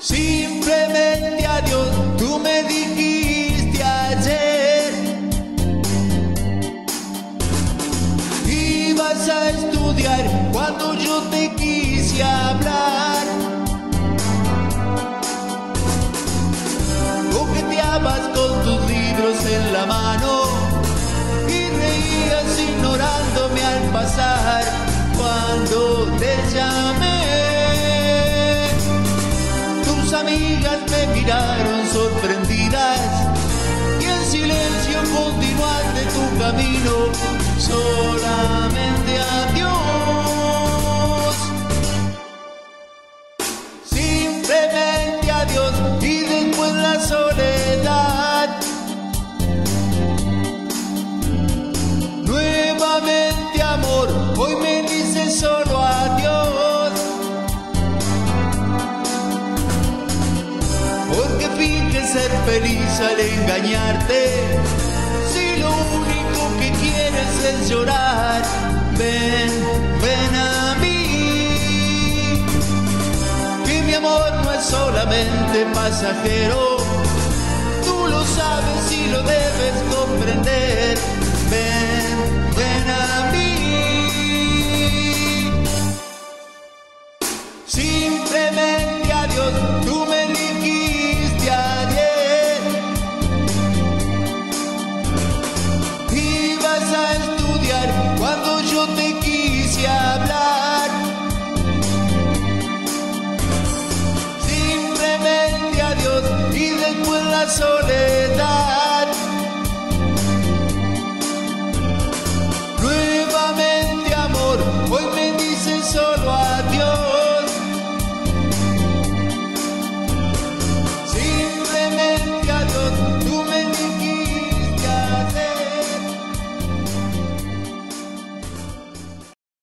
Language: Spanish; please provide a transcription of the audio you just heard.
Simplemente adiós, tú me dijiste ayer. Ibas a estudiar cuando yo te quise hablar. Coqueteabas con tus libros en la mano y reías ignorándome al amigas me miraron sorprendidas y en silencio continuaste tu camino. Ser feliz al engañarte. Si lo único que quieres es llorar, ven, ven a mí. Que mi amor no es solamente pasajero. Tú lo sabes y lo debes comprender. Ven, ven a mí. Simplemente Simplemente